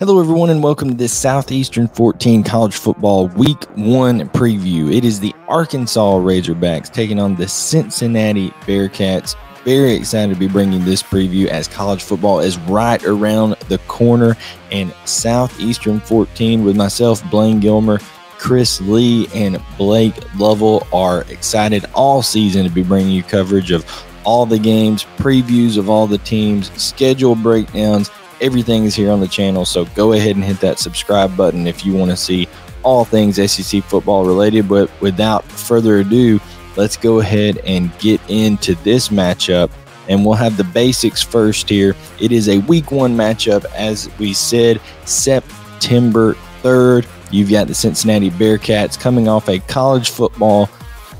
Hello, everyone, and welcome to this Southeastern 14 College Football Week 1 preview. It is the Arkansas Razorbacks taking on the Cincinnati Bearcats. Very excited to be bringing this preview as college football is right around the corner. And Southeastern 14 with myself, Blaine Gilmer, Chris Lee, and Blake Lovell are excited all season to be bringing you coverage of all the games, previews of all the teams, schedule breakdowns Everything is here on the channel, so go ahead and hit that subscribe button if you want to see all things SEC football related. But without further ado, let's go ahead and get into this matchup. And we'll have the basics first here. It is a week one matchup, as we said, September 3rd. You've got the Cincinnati Bearcats coming off a college football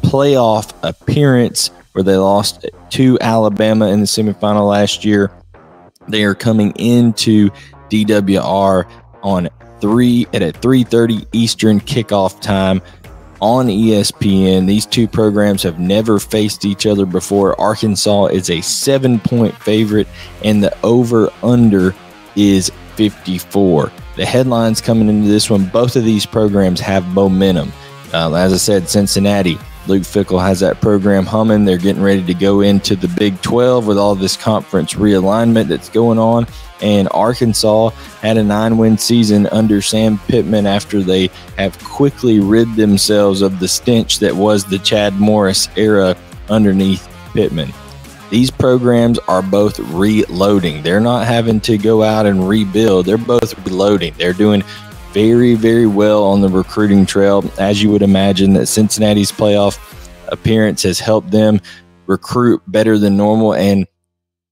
playoff appearance where they lost to Alabama in the semifinal last year. They are coming into DWR on three at a 3:30 Eastern kickoff time on ESPN. These two programs have never faced each other before. Arkansas is a seven point favorite, and the over under is 54. The headlines coming into this one both of these programs have momentum. Uh, as I said, Cincinnati Luke Fickell has that program humming. They're getting ready to go into the Big 12 with all this conference realignment that's going on. And Arkansas had a nine win season under Sam Pittman after they have quickly rid themselves of the stench that was the Chad Morris era underneath Pittman. These programs are both reloading. They're not having to go out and rebuild, they're both reloading. They're doing very, very well on the recruiting trail. As you would imagine, that Cincinnati's playoff appearance has helped them recruit better than normal. And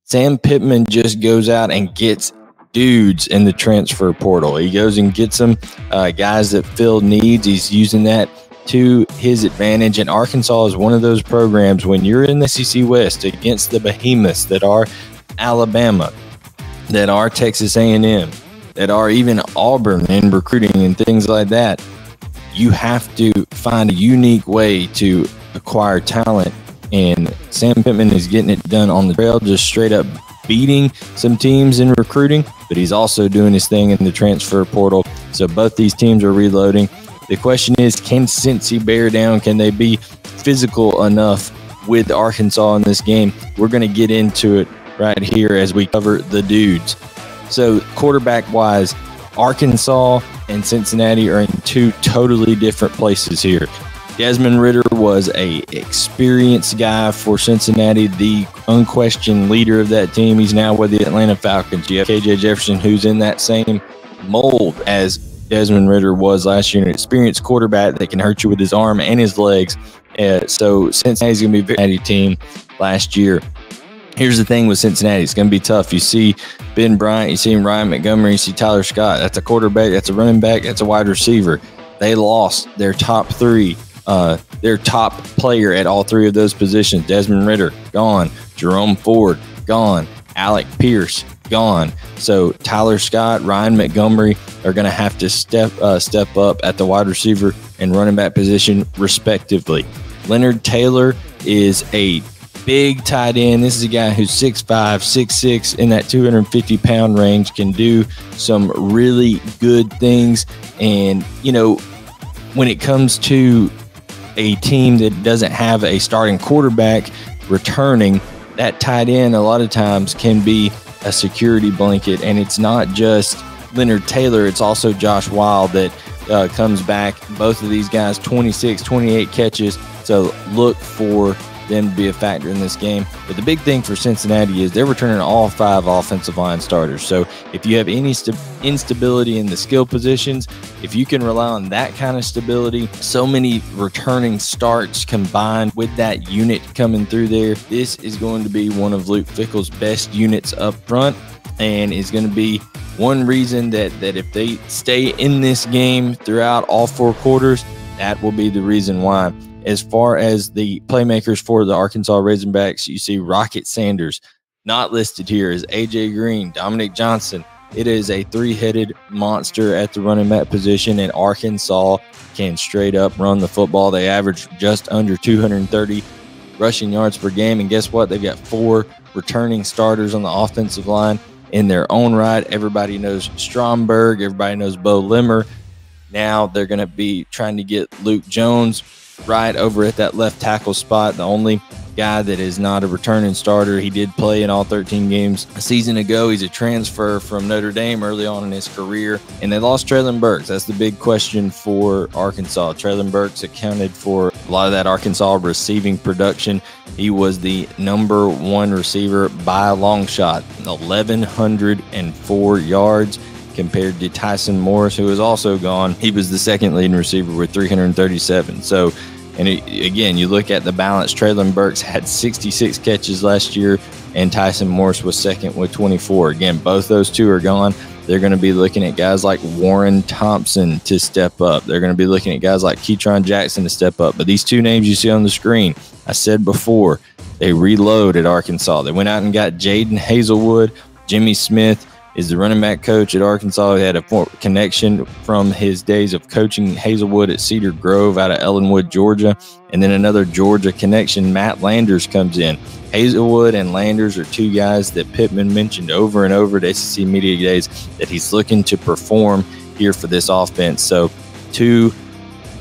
Sam Pittman just goes out and gets dudes in the transfer portal. He goes and gets them uh, guys that fill needs. He's using that to his advantage. And Arkansas is one of those programs when you're in the SEC West against the behemoths that are Alabama, that are Texas A&M, that are even Auburn in recruiting and things like that, you have to find a unique way to acquire talent. And Sam Pittman is getting it done on the trail, just straight up beating some teams in recruiting, but he's also doing his thing in the transfer portal. So both these teams are reloading. The question is, can Cincy bear down? Can they be physical enough with Arkansas in this game? We're going to get into it right here as we cover the dudes. So, quarterback wise, Arkansas and Cincinnati are in two totally different places here. Desmond Ridder was a experienced guy for Cincinnati, the unquestioned leader of that team. He's now with the Atlanta Falcons. You have KJ Jefferson, who's in that same mold as Desmond Ridder was last year, an experienced quarterback that can hurt you with his arm and his legs. Uh, so Cincinnati's going to be a very team last year here's the thing with Cincinnati. It's going to be tough. You see Ben Bryant, you see Ryan Montgomery, you see Tyler Scott. That's a quarterback, that's a running back, that's a wide receiver. They lost their top three, uh, their top player at all three of those positions. Desmond Ridder, gone. Jerome Ford, gone. Alec Pierce, gone. So Tyler Scott, Ryan Montgomery are going to have to step uh, step up at the wide receiver and running back position, respectively. Leonard Taylor is a big tight end. This is a guy who's 6'5, 6'6 in that 250 pound range, can do some really good things. And, you know, when it comes to a team that doesn't have a starting quarterback returning, that tight end a lot of times can be a security blanket. And it's not just Leonard Taylor, it's also Josh Whyle that uh, comes back. Both of these guys, 26, 28 catches. So look for them to be a factor in this game. But the big thing for Cincinnati is they're returning all five offensive line starters. So if you have any st- instability in the skill positions, if you can rely on that kind of stability, so many returning starts combined with that unit coming through there, this is going to be one of Luke Fickell's best units up front and is going to be one reason that that if they stay in this game throughout all four quarters, that will be the reason why. As far as the playmakers for the Arkansas Razorbacks, you see Rocket Sanders not listed here as AJ Green, Dominique Johnson. It is a three headed monster at the running back position, and Arkansas can straight up run the football. They average just under 230 rushing yards per game. And guess what? They've got four returning starters on the offensive line in their own right. Everybody knows Stromberg, everybody knows Beaux Limmer. Now they're going to be trying to get Luke Jones right over at that left tackle spot. The only guy that is not a returning starter. He did play in all 13 games a season ago. He's a transfer from Notre Dame early on in his career. And they lost Treylon Burks. That's the big question for Arkansas. Treylon Burks accounted for a lot of that Arkansas receiving production. He was the number one receiver by a long shot, 1,104 yards compared to Tyson Morris, who was also gone. He was the second leading receiver with 337. So, and it, again, you look at the balance. Treylon Burks had 66 catches last year, and Tyson Morris was second with 24. Again, both those two are gone. They're going to be looking at guys like Warren Thompson to step up. They're going to be looking at guys like Ketron Jackson to step up. But these two names you see on the screen, I said before, they reload at Arkansas. They went out and got Jadon Haslewood, Jimmy Smith, is the running back coach at Arkansas. He had a connection from his days of coaching Haslewood at Cedar Grove out of Ellenwood, Georgia. And then another Georgia connection, Matt Landers comes in. Haslewood and Landers are two guys that Pittman mentioned over and over at SEC Media Days that he's looking to perform here for this offense. So, two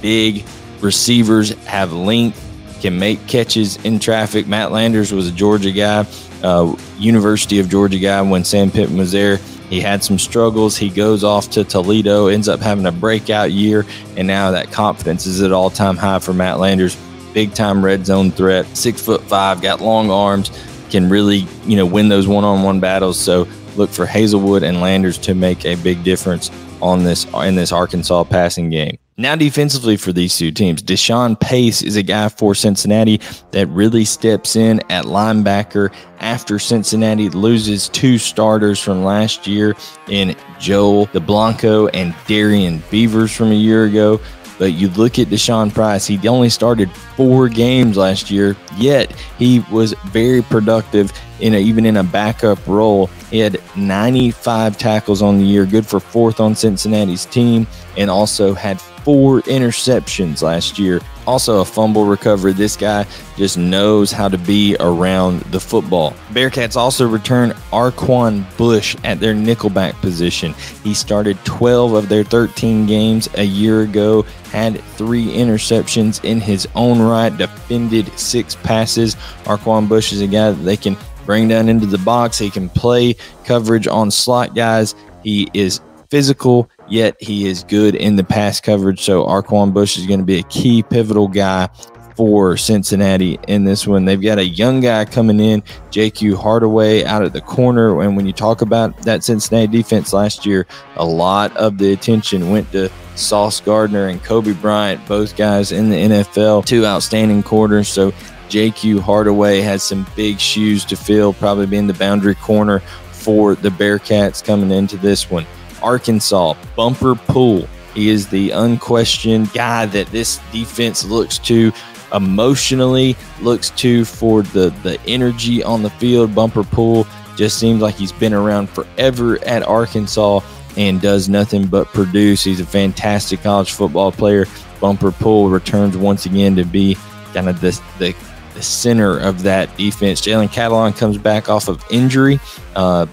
big receivers have length, can make catches in traffic. Matt Landers was a Georgia guy uh, University of Georgia guy when Sam Pittman was there. He had some struggles. He goes off to Toledo, ends up having a breakout year, and now that confidence is at all time high for Matt Landers. Big time red zone threat, six foot five, got long arms, can really you know win those one on one battles. So look for Haslewood and Landers to make a big difference on this in this Arkansas passing game. Now, defensively for these two teams, Deshawn Pace is a guy for Cincinnati that really steps in at linebacker after Cincinnati loses two starters from last year in Joel Dublanko and Darrian Beavers from a year ago. But you look at Deshaun Price, he only started four games last year, yet he was very productive in a, even in a backup role. He had 95 tackles on the year, good for fourth on Cincinnati's team, and also had four interceptions last year. Also, a fumble recovery. This guy just knows how to be around the football. Bearcats also return Arquon Bush at their nickelback position. He started 12 of their 13 games a year ago, had three interceptions in his own right, defended six passes. Arquon Bush is a guy that they can bring down into the box. He can play coverage on slot guys. He is physical, yet he is good in the pass coverage. So Arquon Bush is going to be a key pivotal guy for Cincinnati in this one. They've got a young guy coming in, JQ Hardaway, out at the corner. And when you talk about that Cincinnati defense last year, a lot of the attention went to Sauce Gardner and Kobe Bryant, both guys in the NFL, two outstanding quarters. So JQ Hardaway has some big shoes to fill, probably being the boundary corner for the Bearcats coming into this one. Arkansas, Bumper Pool. He is the unquestioned guy that this defense looks to emotionally, looks to for the, the energy on the field. Bumper Pool just seems like he's been around forever at Arkansas and does nothing but produce. He's a fantastic college football player. Bumper Pool returns once again to be kind of the, the, the center of that defense. Jalen Catalon comes back off of injury, uh,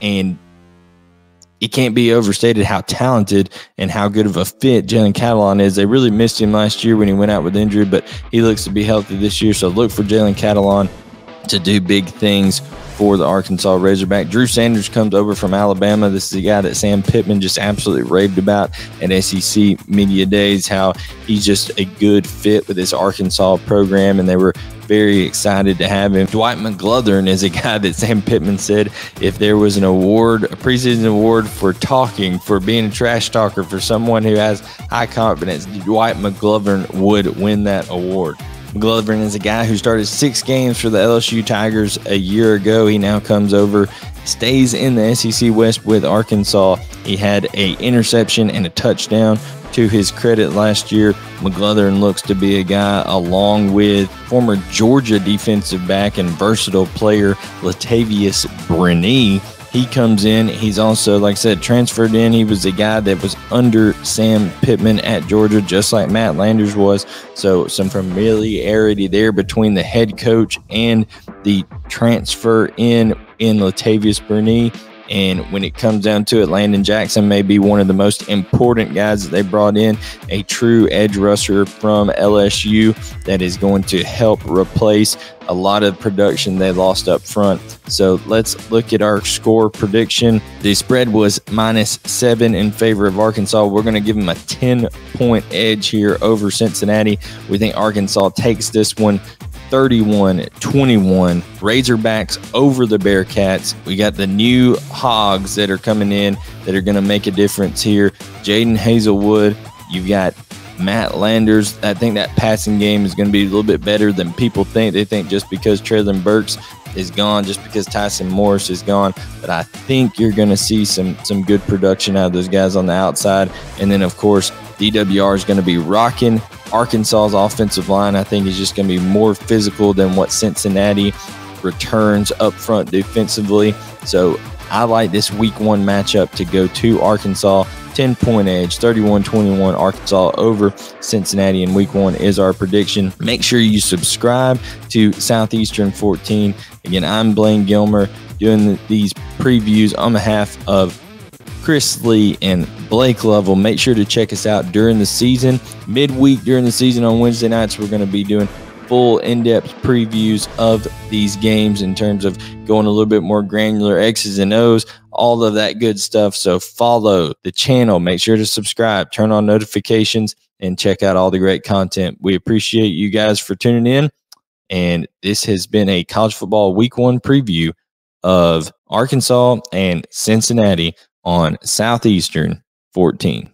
and it can't be overstated how talented and how good of a fit Jalen Catalon is. They really missed him last year when he went out with injury, but he looks to be healthy this year. So look for Jalen Catalon to do big things for the Arkansas Razorback. Drew Sanders comes over from Alabama. This is a guy that Sam Pittman just absolutely raved about at SEC Media Days, how he's just a good fit with this Arkansas program, and they were very excited to have him. Dwight McGlothern is a guy that Sam Pittman said if there was an award, a preseason award for talking, for being a trash talker, for someone who has high confidence, Dwight McGlothern would win that award. McGlothern is a guy who started six games for the LSU Tigers a year ago. He now comes over, stays in the SEC West with Arkansas. He had a interception and a touchdown to his credit last year, McGlothern looks to be a guy along with former Georgia defensive back and versatile player Latavious Brini He comes in. He's also, like I said, transferred in. He was a guy that was under Sam Pittman at Georgia, just like Matt Landers was. So some familiarity there between the head coach and the transfer in in Latavious Brini. And when it comes down to it, Landon Jackson may be one of the most important guys that they brought in, a true edge rusher from LSU that is going to help replace a lot of production they lost up front. So let's look at our score prediction. The spread was minus seven in favor of Arkansas. We're going to give them a 10 point edge here over Cincinnati. We think Arkansas takes this one 31 21. Razorbacks over the Bearcats. We got the new hogs that are coming in that are going to make a difference here. Jadon Haslewood. you've got Matt Landers. I think that passing game is going to be a little bit better than people think. They think just because Treylon Burks is gone, just because Tyson Morris is gone. But I think you're going to see some some good production out of those guys on the outside. And then, of course, DWR is going to be rocking Arkansas's offensive line, I think, is just going to be more physical than what Cincinnati returns up front defensively. So I like this week one matchup to go to Arkansas. 10 point edge, 31 21 Arkansas over Cincinnati in week one is our prediction. Make sure you subscribe to Southeastern 14. Again, I'm Blaine Gilmer doing these previews on behalf of Chris Lee, and Blake Lovell. Make sure to check us out during the season. Midweek during the season on Wednesday nights, we're going to be doing full in-depth previews of these games in terms of going a little bit more granular X's and O's, all of that good stuff. So follow the channel, make sure to subscribe, turn on notifications, and check out all the great content. We appreciate you guys for tuning in. And this has been a college football week one preview of Arkansas and Cincinnati on Southeastern 14.